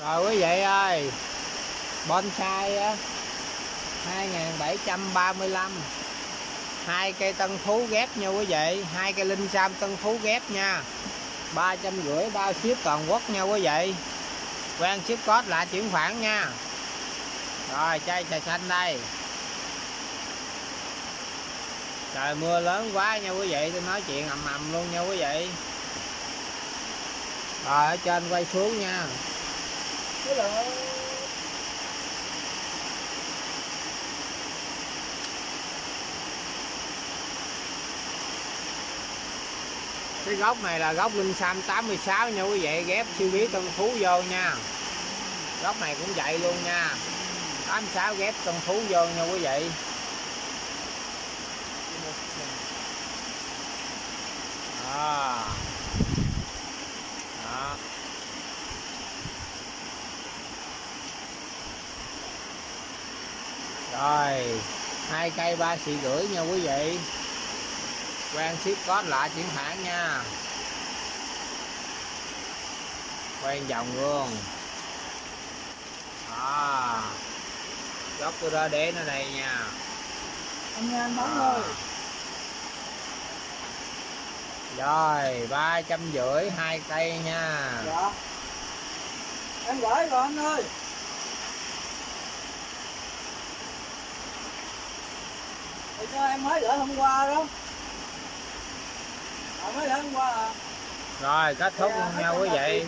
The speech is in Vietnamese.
Rồi quý vị ơi, Bonsai á 2735 hai cây tân phú ghép nha quý vị, hai cây linh sam tân phú ghép nha. ba trăm rưỡi bao ship toàn quốc nha quý vị. Quen ship code lại chuyển khoản nha. Rồi, chai trà xanh đây. Trời, mưa lớn quá nha quý vị, tôi nói chuyện ầm ầm luôn nha quý vị. Rồi, ở trên quay xuống nha cái gốc này là gốc linh sam 86 nha quý vị, ghép siêu bí tân phú vô nha. Gốc này cũng vậy luôn nha. 86 ghép tân phú vô nha quý vị. Rồi hai cây ba xị rưỡi nha quý vị. Quen ship code lại chuyển khoản nha. Quen vòng luôn. Đó góc tôi ra để nó đây nha. Anh nha anh bóng À. ơi rồi ba trăm rưỡi hai cây nha. Dạ. Em gửi rồi anh ơi Thì cho em mới gửi hôm qua đó? À, mới gửi hôm qua à? Rồi kết thúc Dạ, luôn nha quý vị